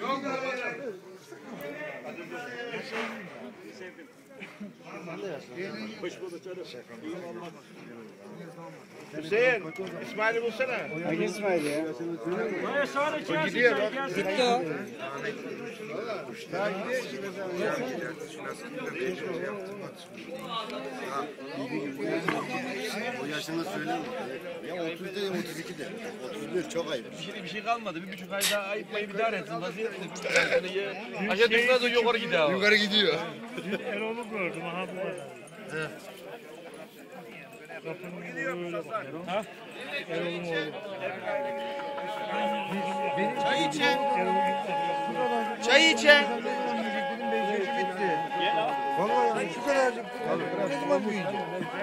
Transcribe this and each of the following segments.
Yok öyle. Sevdim. Hüseyin, İsmail'i bulsana. Hangi İsmail ya? O gidiyor bak. Gitti o. O yaşını söyleme. Ya 30'da ya 32'de. 31 çok ayıp. Şimdi bir şey kalmadı. Bir buçuk ay daha ayıpmayı bir daha etsin. Vaziyet de bir buçuk ay sonra ye. Aşağı düşmez o yukarı gidiyor. Yukarı gidiyor. Erol'u gördüm aha bu kadar. Kapının önünde öyle bakıyor. Ha? Erol'un oğlu. Çay. Erol'un Çay içen. Vallahi şu kadarcık. Ne zaman büyüyecek?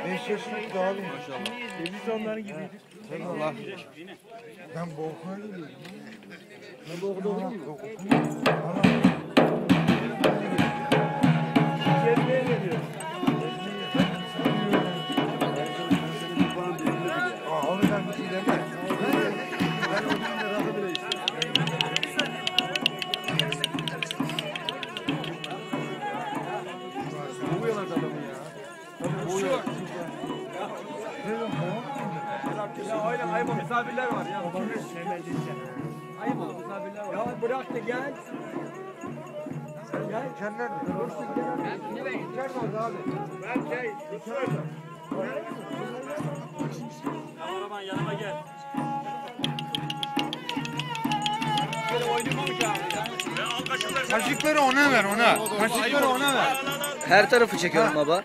5 yaşında daha büyüyecek. biz de onların gibiydik. Allah. Ben Volkan'a gidiyorum. Ben bu okulda okumuyorum. Ya öyle ayıp misafirler var ya. Ayıp misafirler var. Ya bırak da gel. Gel, sen nerede? Dursun gel. Gel orada abi. Ben çay. Kameraman yanıma gel. Kaşıkları ona ver ona. Kaşıkları ona ver. Her tarafı çekiyorum baba.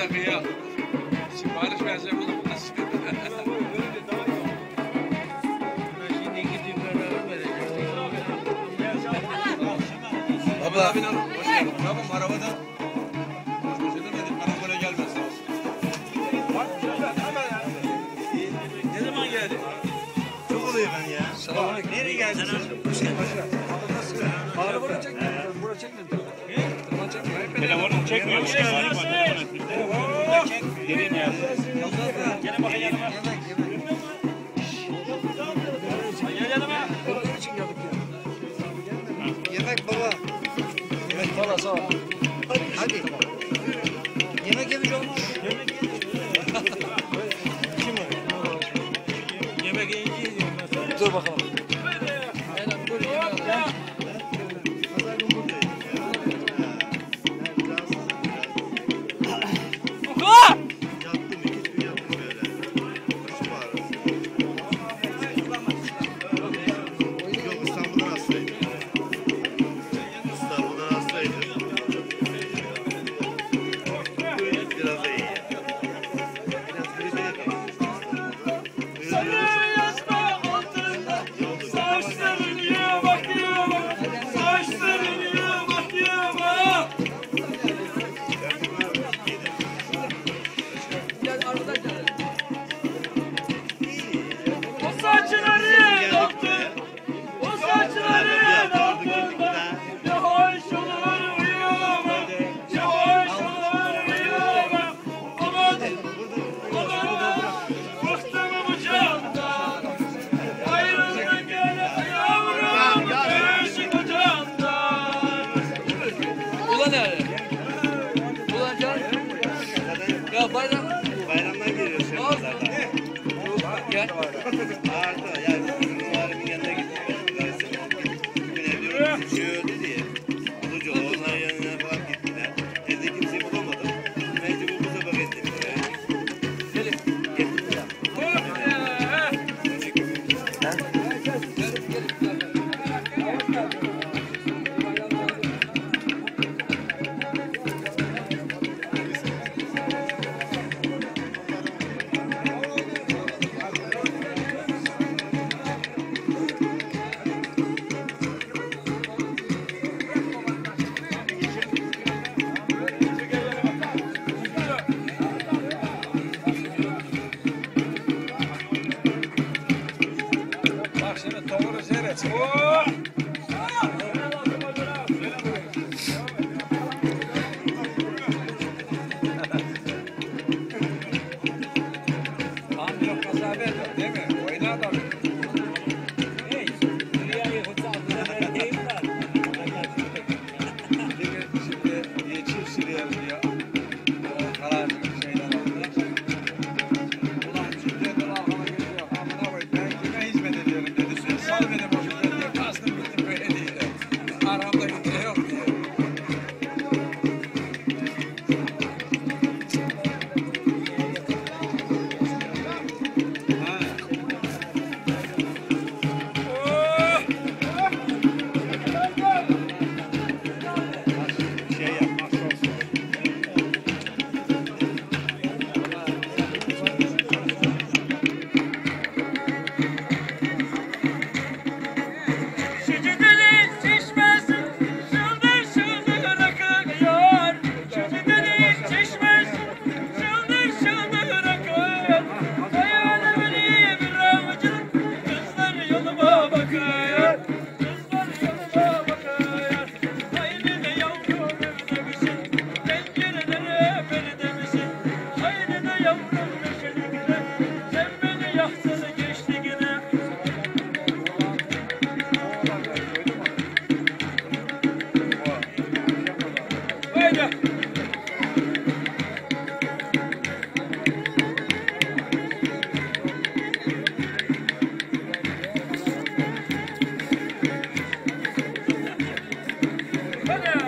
dakika Sipariş verecek oğlum bu nasıl? Baba abi lan hoş geldin. Tamam arabada. Hoş hoş edemedim. Bana böyle gelmez. Ne zaman geldin? Çok oluyor ben ya. Selam. Nereye geldin? Hoş geldin. Araba çekmedin. Buraya çekmedin. Telefonu çekmiyor. Hoş geldin. Деревня Oh! Thank you.